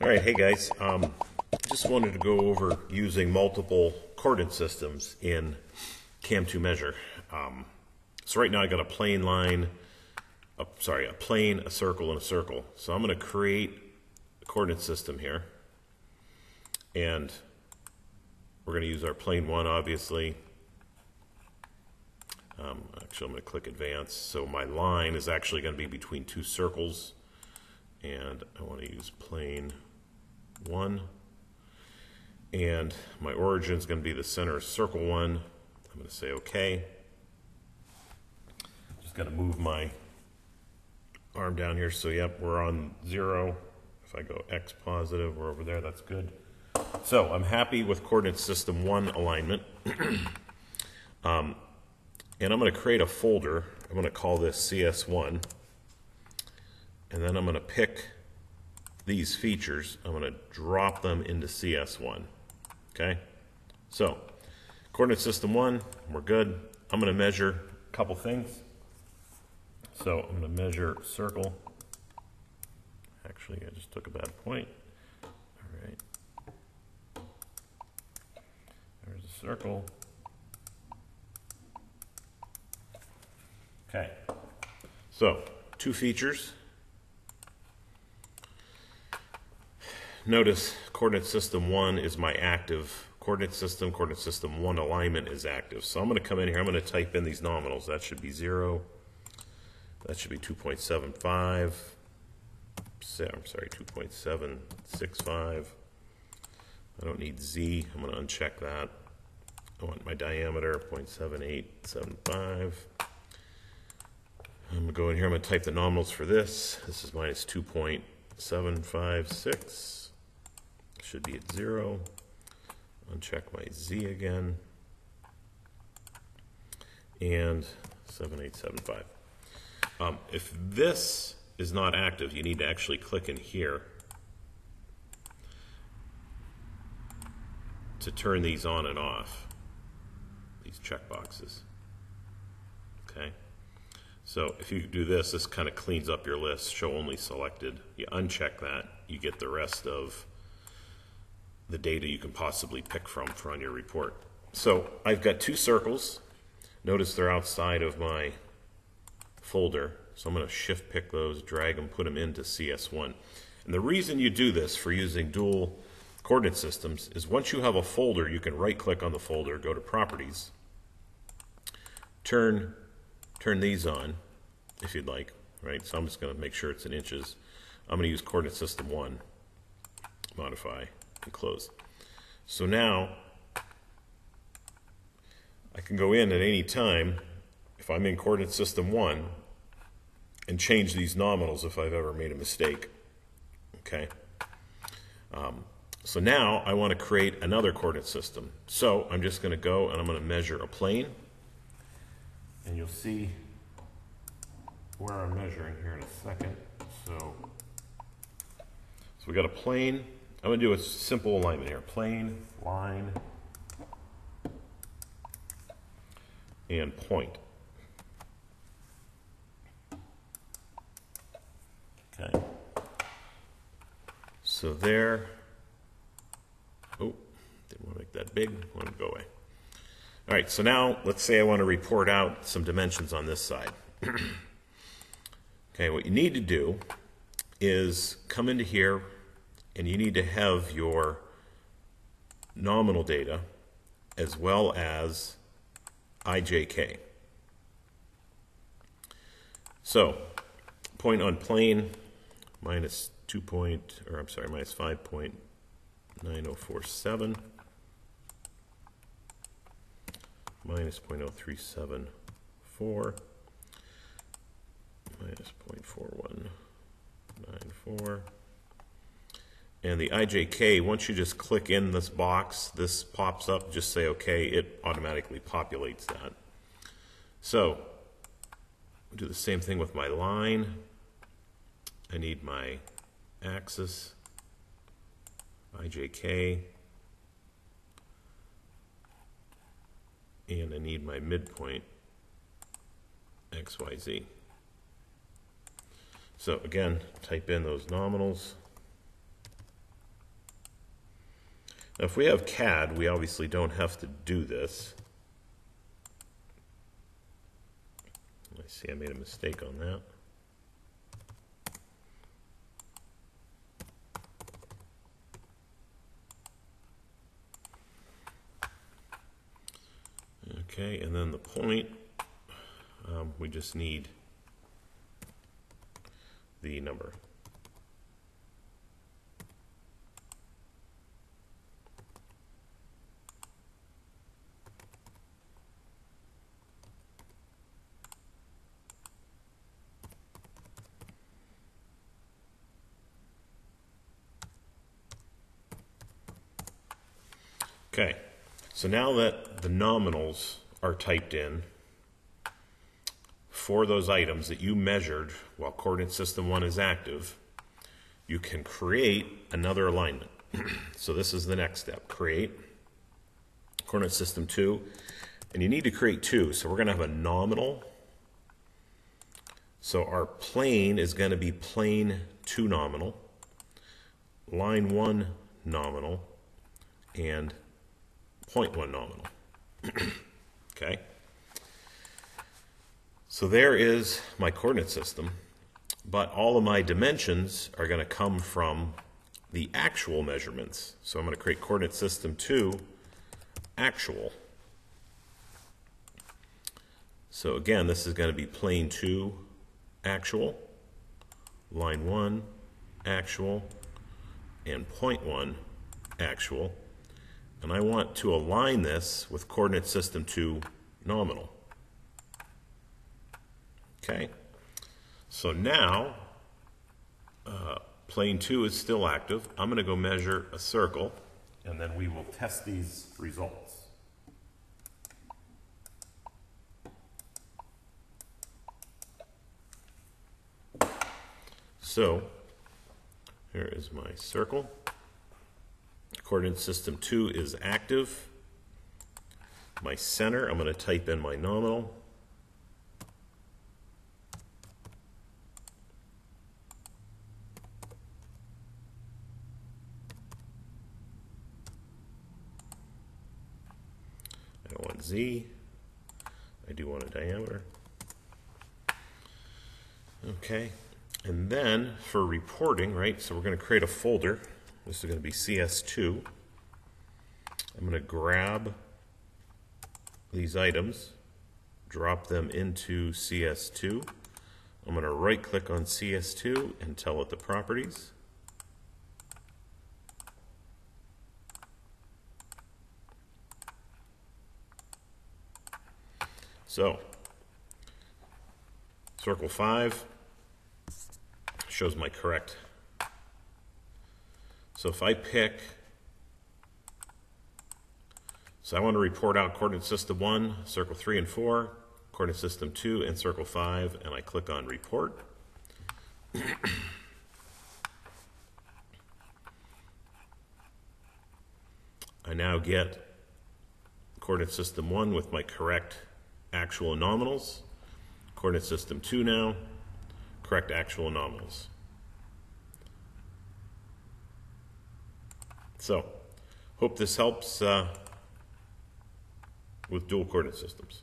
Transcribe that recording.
All right, hey guys, um, just wanted to go over using multiple coordinate systems in CAM2 Measure. Um, so right now I got a plane line, a, sorry, a plane, a circle, and a circle. So I'm going to create a coordinate system here, and we're going to use our plane one, obviously. Um, actually, I'm going to click Advance. So my line is actually going to be between two circles, and I want to use plane one. And my origin is going to be the center circle one. I'm going to say OK. Just got to move my arm down here. So, yep, we're on zero. If I go X positive, we're over there. That's good. So, I'm happy with coordinate system one alignment. um, and I'm going to create a folder. I'm going to call this CS1. And then I'm going to pick these features. I'm going to drop them into CS1. Okay? So, coordinate system 1, we're good. I'm going to measure a couple things. So, I'm going to measure circle. Actually, I just took a bad point. All right. There's a circle. Okay. So, two features. Notice coordinate system one is my active coordinate system. Coordinate system one alignment is active. So I'm going to come in here. I'm going to type in these nominals. That should be zero. That should be 2.75. I'm sorry, 2.765. I don't need Z. I'm going to uncheck that. I want my diameter 0.7875. I'm going to go in here. I'm going to type the nominals for this. This is minus 2.756. Should be at 0. Uncheck my Z again. And 7875. Um, if this is not active, you need to actually click in here to turn these on and off, these check boxes. Okay? So if you do this, this kind of cleans up your list, show only selected. You uncheck that, you get the rest of the data you can possibly pick from for on your report. So I've got two circles. Notice they're outside of my folder. So I'm going to shift pick those, drag them, put them into CS1. And the reason you do this for using dual coordinate systems is once you have a folder, you can right click on the folder, go to properties, turn, turn these on if you'd like, right? So I'm just going to make sure it's in inches. I'm going to use coordinate system 1, modify, and close. So now I can go in at any time if I'm in coordinate system 1 and change these nominals if I've ever made a mistake. Okay. Um, so now I want to create another coordinate system. So I'm just going to go and I'm going to measure a plane. And you'll see where I'm measuring here in a second. So, so we got a plane. I'm going to do a simple alignment here. Plane, line, and point. Okay. So there, oh, didn't want to make that big, wanted to go away. All right, so now let's say I want to report out some dimensions on this side. okay, what you need to do is come into here and you need to have your nominal data as well as IJK. So, point on plane minus 2 point, or I'm sorry, minus 5.9047 minus 0.0374 minus 0.4194 and the IJK, once you just click in this box, this pops up, just say OK, it automatically populates that. So, do the same thing with my line. I need my axis, IJK, and I need my midpoint, XYZ. So again, type in those nominals. If we have CAD, we obviously don't have to do this. I see I made a mistake on that. Okay, and then the point, um, we just need the number. Okay, so now that the nominals are typed in for those items that you measured while coordinate system one is active, you can create another alignment. so this is the next step, create coordinate system two, and you need to create two. So we're gonna have a nominal. So our plane is gonna be plane two nominal, line one nominal, and point one nominal. okay? So there is my coordinate system, but all of my dimensions are going to come from the actual measurements. So I'm going to create coordinate system 2 actual. So again, this is going to be plane 2 actual, line 1 actual, and point 1 actual and I want to align this with coordinate system 2 nominal. Okay, so now uh, plane 2 is still active. I'm going to go measure a circle, and then we will test these results. So, here is my circle. Coordinate system 2 is active. My center, I'm going to type in my nominal. I don't want Z. I do want a diameter. Okay. And then for reporting, right, so we're going to create a folder. This is going to be CS2. I'm going to grab these items, drop them into CS2. I'm going to right click on CS2 and tell it the properties. So, circle 5 shows my correct so if I pick, so I want to report out coordinate system one, circle three and four, coordinate system two, and circle five, and I click on report. I now get coordinate system one with my correct actual nominals, coordinate system two now, correct actual nominals. So, hope this helps uh, with dual coordinate systems.